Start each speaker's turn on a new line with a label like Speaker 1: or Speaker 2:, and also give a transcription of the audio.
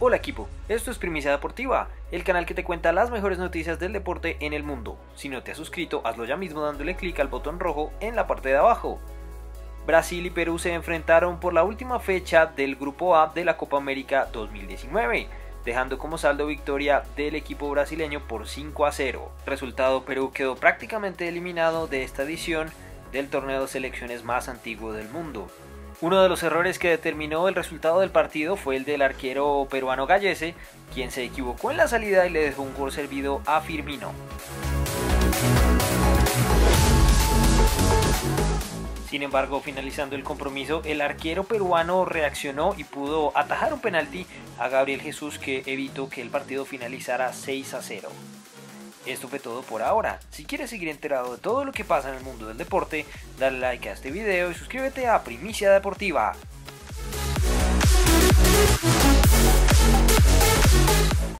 Speaker 1: Hola equipo, esto es Primicia Deportiva, el canal que te cuenta las mejores noticias del deporte en el mundo. Si no te has suscrito, hazlo ya mismo dándole clic al botón rojo en la parte de abajo. Brasil y Perú se enfrentaron por la última fecha del Grupo A de la Copa América 2019, dejando como saldo victoria del equipo brasileño por 5 a 0. Resultado Perú quedó prácticamente eliminado de esta edición del torneo de selecciones más antiguo del mundo. Uno de los errores que determinó el resultado del partido fue el del arquero peruano Gallese, quien se equivocó en la salida y le dejó un gol servido a Firmino. Sin embargo, finalizando el compromiso, el arquero peruano reaccionó y pudo atajar un penalti a Gabriel Jesús que evitó que el partido finalizara 6 a 0. Esto fue todo por ahora. Si quieres seguir enterado de todo lo que pasa en el mundo del deporte, dale like a este video y suscríbete a Primicia Deportiva.